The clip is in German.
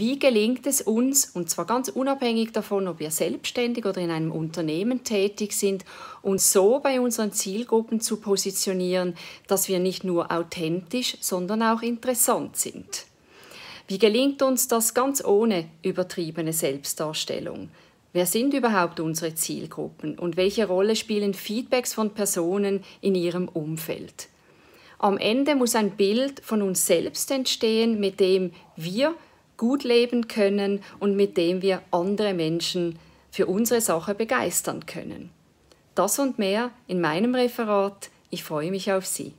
Wie gelingt es uns, und zwar ganz unabhängig davon, ob wir selbstständig oder in einem Unternehmen tätig sind, uns so bei unseren Zielgruppen zu positionieren, dass wir nicht nur authentisch, sondern auch interessant sind? Wie gelingt uns das ganz ohne übertriebene Selbstdarstellung? Wer sind überhaupt unsere Zielgruppen und welche Rolle spielen Feedbacks von Personen in ihrem Umfeld? Am Ende muss ein Bild von uns selbst entstehen, mit dem wir gut leben können und mit dem wir andere Menschen für unsere Sache begeistern können. Das und mehr in meinem Referat. Ich freue mich auf Sie.